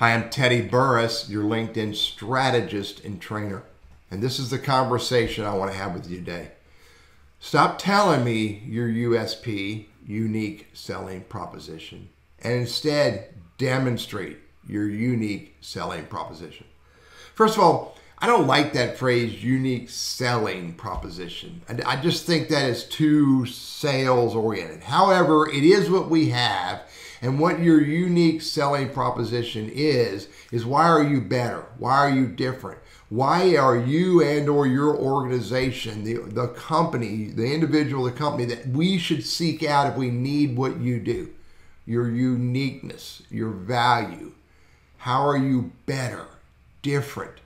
Hi, I'm Teddy Burriss, your LinkedIn strategist and trainer. And this is the conversation I want to have with you today. Stop telling me your USP, unique selling proposition, and instead demonstrate your unique selling proposition. First of all, I don't like that phrase unique selling proposition. I just think that is too sales oriented. However, it is what we have and what your unique selling proposition is, is why are you better? Why are you different? Why are you and or your organization, the, the company, the individual, the company that we should seek out if we need what you do? Your uniqueness, your value. How are you better, different?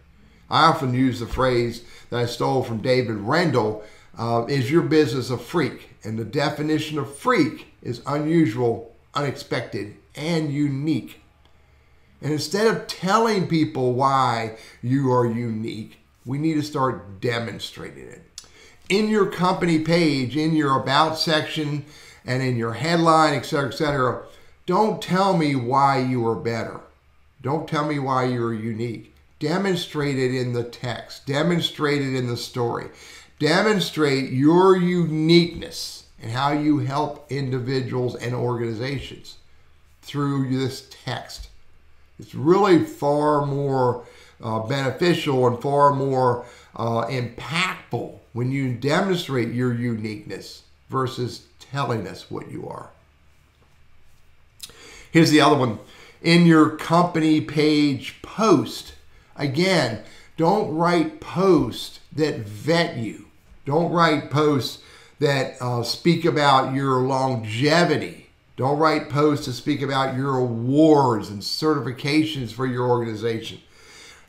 I often use the phrase that I stole from David Rendall uh, is your business a freak? And the definition of freak is unusual unexpected, and unique. And instead of telling people why you are unique, we need to start demonstrating it. In your company page, in your about section, and in your headline, etc., etc., don't tell me why you are better. Don't tell me why you're unique. Demonstrate it in the text, demonstrate it in the story. Demonstrate your uniqueness and how you help individuals and organizations through this text. It's really far more uh, beneficial and far more uh, impactful when you demonstrate your uniqueness versus telling us what you are. Here's the other one. In your company page post, again, don't write posts that vet you. Don't write posts that uh, speak about your longevity. Don't write posts to speak about your awards and certifications for your organization.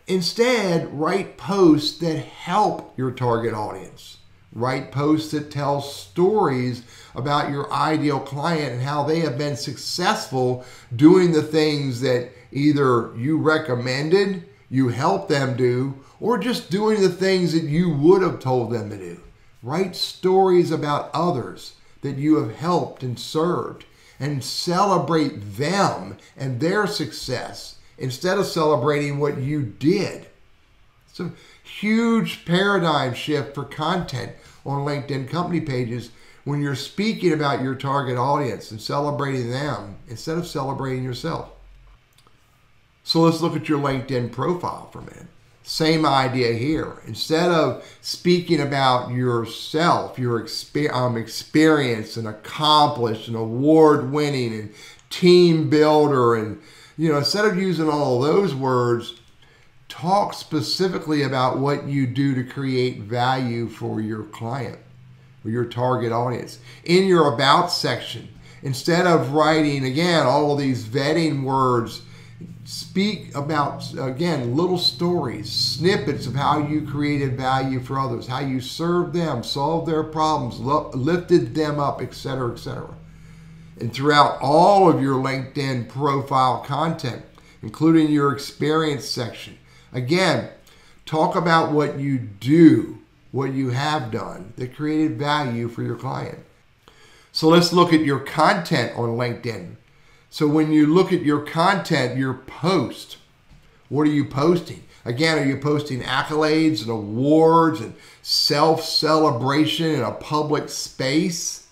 Instead, write posts that help your target audience. Write posts that tell stories about your ideal client and how they have been successful doing the things that either you recommended, you help them do, or just doing the things that you would have told them to do. Write stories about others that you have helped and served and celebrate them and their success instead of celebrating what you did. It's a huge paradigm shift for content on LinkedIn company pages when you're speaking about your target audience and celebrating them instead of celebrating yourself. So let's look at your LinkedIn profile for a minute. Same idea here. Instead of speaking about yourself, your um, experience and accomplished and award winning and team builder, and you know, instead of using all those words, talk specifically about what you do to create value for your client or your target audience. In your about section, instead of writing again all of these vetting words speak about again little stories snippets of how you created value for others how you served them solved their problems lifted them up etc etc and throughout all of your linkedin profile content including your experience section again talk about what you do what you have done that created value for your client. So let's look at your content on linkedin so when you look at your content, your post, what are you posting? Again, are you posting accolades and awards and self celebration in a public space?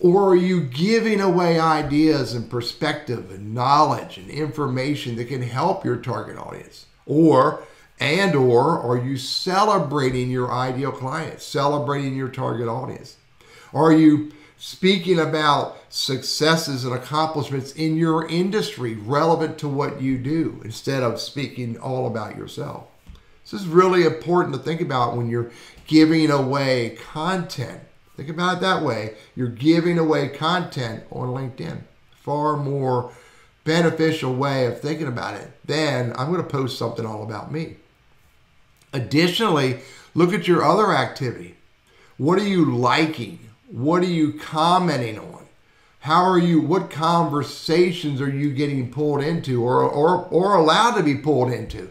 Or are you giving away ideas and perspective and knowledge and information that can help your target audience? Or and or are you celebrating your ideal clients, celebrating your target audience? Are you speaking about successes and accomplishments in your industry relevant to what you do instead of speaking all about yourself. This is really important to think about when you're giving away content. Think about it that way. You're giving away content on LinkedIn. Far more beneficial way of thinking about it than I'm going to post something all about me. Additionally, look at your other activity. What are you liking? What are you commenting on? How are you, what conversations are you getting pulled into or, or, or allowed to be pulled into?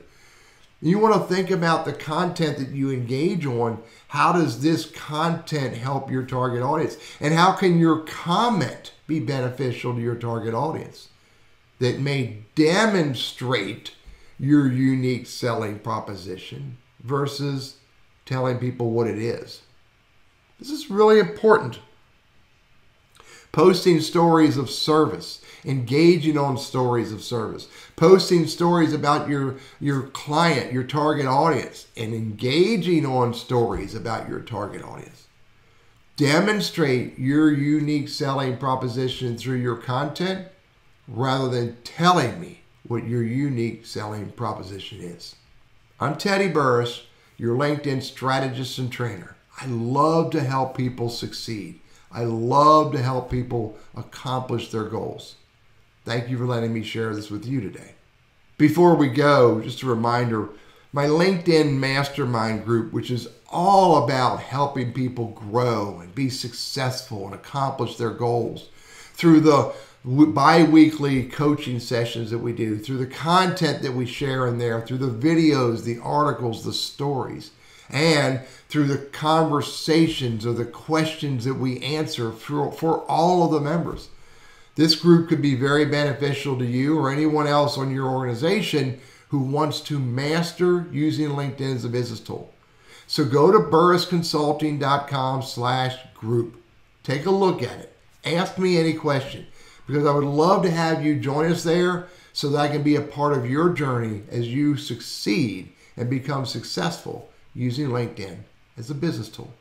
You want to think about the content that you engage on. How does this content help your target audience? And how can your comment be beneficial to your target audience? that may demonstrate your unique selling proposition versus telling people what it is. This is really important. Posting stories of service, engaging on stories of service, posting stories about your, your client, your target audience, and engaging on stories about your target audience. Demonstrate your unique selling proposition through your content rather than telling me what your unique selling proposition is. I'm Teddy Burriss, your LinkedIn strategist and trainer. I love to help people succeed. I love to help people accomplish their goals. Thank you for letting me share this with you today. Before we go, just a reminder my LinkedIn mastermind group, which is all about helping people grow and be successful and accomplish their goals through the bi weekly coaching sessions that we do, through the content that we share in there, through the videos, the articles, the stories, and through the conversations or the questions that we answer for, for all of the members. This group could be very beneficial to you or anyone else on your organization who wants to master using LinkedIn as a business tool. So go to burrissconsulting.com slash group. Take a look at it. Ask me any question because I would love to have you join us there so that I can be a part of your journey as you succeed and become successful using LinkedIn as a business tool.